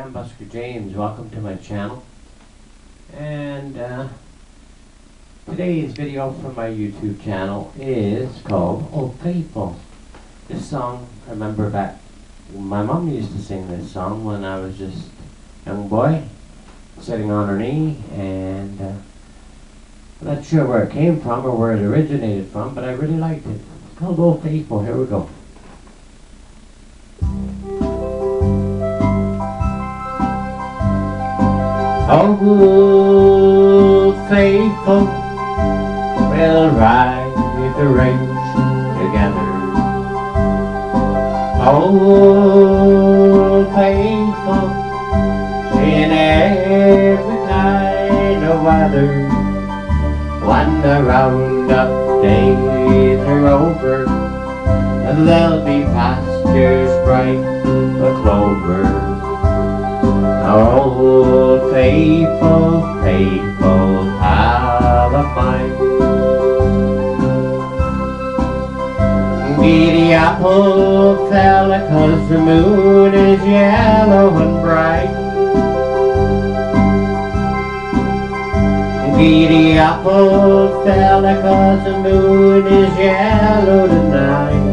I'm Busker James. Welcome to my channel. And uh, today's video from my YouTube channel is called Old Faithful. This song, I remember back, my mom used to sing this song when I was just a young boy, sitting on her knee, and uh, I'm not sure where it came from or where it originated from, but I really liked it. It's called Old Faithful. Here we go. Old faithful will ride with the range together. Old faithful in every kind of weather. When the roundup days are over, and there'll be pastures bright with clover. Old faithful, faithful pal of mine. Giddy apple fella, cause the moon is yellow and bright. Giddy apple fella, cause the moon is yellow tonight.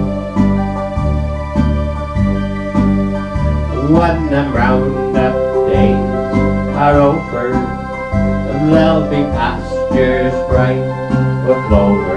Roundup days are over, and there'll be pastures bright with clover.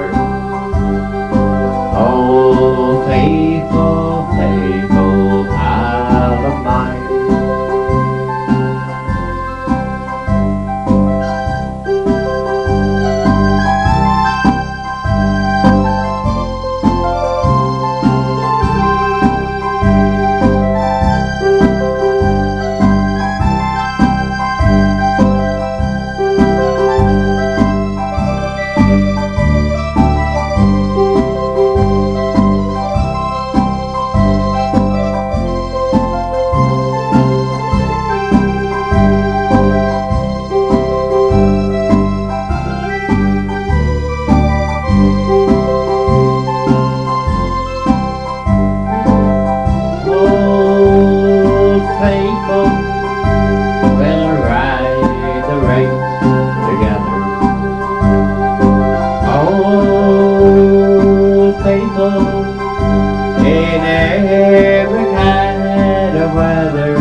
in every kind of weather.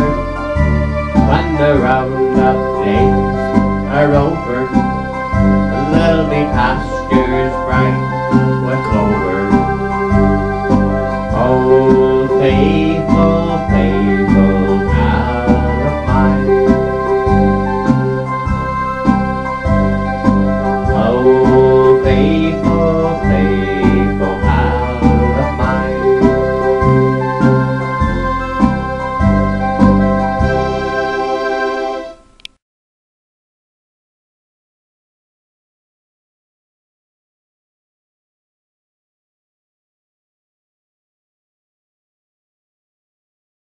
when the round roundup days are over, lovely pastures.